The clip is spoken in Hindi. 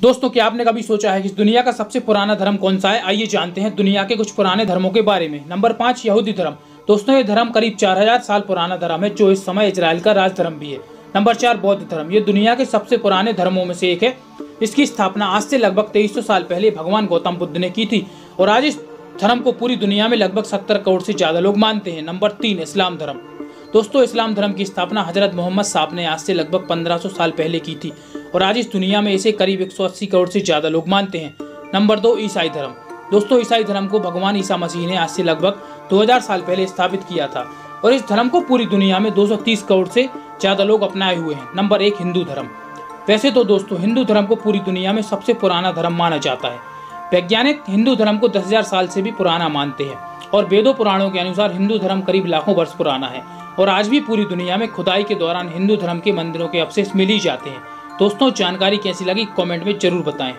दोस्तों, क्या आपने कभी सोचा है कि दुनिया का सबसे पुराना धर्म कौन सा है? आइए जानते हैं दुनिया के कुछ पुराने धर्मों के बारे में। नंबर पाँच, यहूदी धर्म। दोस्तों, ये धर्म करीब 4000 साल पुराना धर्म है, जो इस समय इसराइल का राज धर्म भी है। नंबर चार, बौद्ध धर्म। ये दुनिया के सबसे पुराने धर्मों में से एक है। इसकी स्थापना आज से लगभग तेईस साल पहले भगवान गौतम बुद्ध ने की थी और आज इस धर्म को पूरी दुनिया में लगभग सत्तर करोड़ से ज़्यादा लोग मानते हैं। नंबर तीन, इस्लाम धर्म। दोस्तों, इस्लाम धर्म की स्थापना हज़रत मोहम्मद साहब ने आज से लगभग 1500 साल पहले की थी और आज इस दुनिया में इसे करीब 180 करोड़ से ज़्यादा लोग मानते हैं। नंबर दो, ईसाई धर्म। दोस्तों, ईसाई धर्म को भगवान ईसा मसीह ने आज से लगभग 2000 साल पहले स्थापित किया था और इस धर्म को पूरी दुनिया में 230 करोड़ से ज़्यादा लोग अपनाए हुए हैं। नंबर एक, हिंदू धर्म। वैसे तो दोस्तों, हिंदू धर्म को पूरी दुनिया में सबसे पुराना धर्म माना जाता है। वैज्ञानिक हिंदू धर्म को दस हज़ार साल से भी पुराना मानते हैं। और वेदों पुराणों के अनुसार हिंदू धर्म करीब लाखों वर्ष पुराना है। और आज भी पूरी दुनिया में खुदाई के दौरान हिंदू धर्म के मंदिरों के अवशेष मिल ही जाते हैं। दोस्तों, जानकारी कैसी लगी कमेंट में ज़रूर बताएँ।